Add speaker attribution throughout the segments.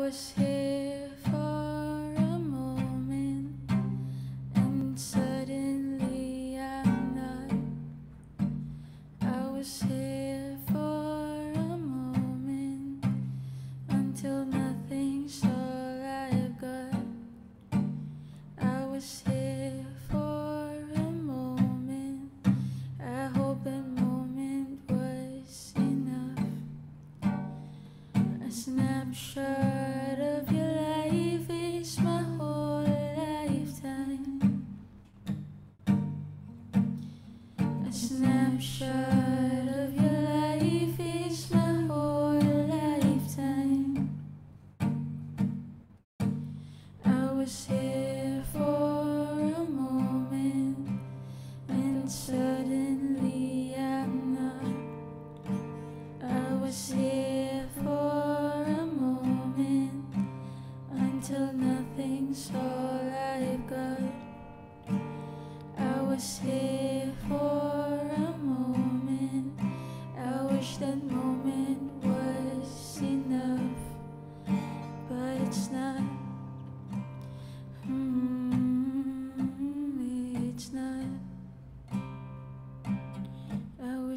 Speaker 1: was here for a moment, and suddenly I'm not. I was here for a moment until nothing's all I've got. I was here for a moment. I hope that moment was enough. A snapshot was here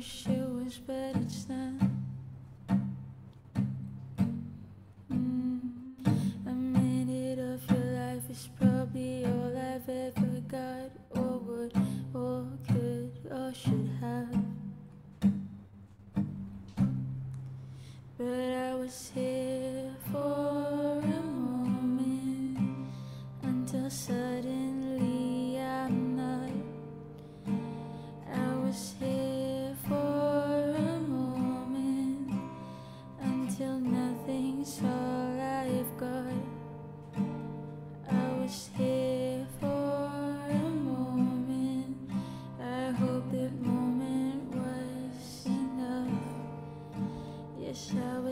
Speaker 1: wish it was, but it's not. Mm, a minute of your life is probably all I've ever got, or would, or could, or should have. But I was here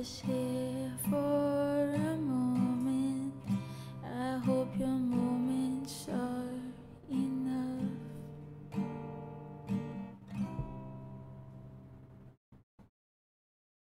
Speaker 1: was here for.